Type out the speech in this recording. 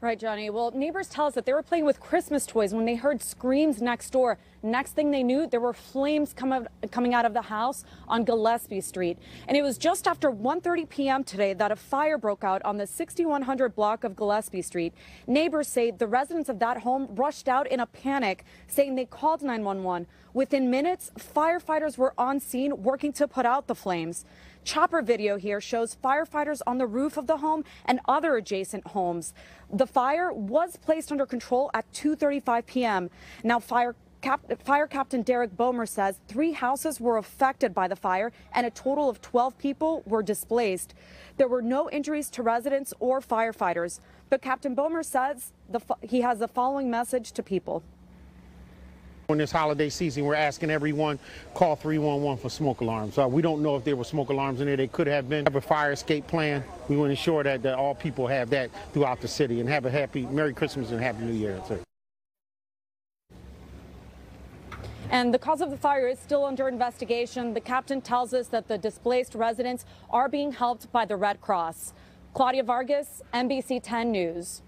Right, Johnny. Well, neighbors tell us that they were playing with Christmas toys when they heard screams next door. Next thing they knew, there were flames come out, coming out of the house on Gillespie Street. And it was just after 1.30 p.m. today that a fire broke out on the 6100 block of Gillespie Street. Neighbors say the residents of that home rushed out in a panic, saying they called 911. Within minutes, firefighters were on scene working to put out the flames. Chopper video here shows firefighters on the roof of the home and other adjacent homes. The fire was placed under control at 2:35 p.m. Now fire Cap fire Captain Derek Bowmer says three houses were affected by the fire and a total of 12 people were displaced. There were no injuries to residents or firefighters, but Captain Bowmer says he has the following message to people. In this holiday season, we're asking everyone call 311 for smoke alarms. Uh, we don't know if there were smoke alarms in there. They could have been. Have a fire escape plan. We want to ensure that, that all people have that throughout the city and have a happy Merry Christmas and Happy New Year. Too. And the cause of the fire is still under investigation. The captain tells us that the displaced residents are being helped by the Red Cross. Claudia Vargas, NBC 10 News.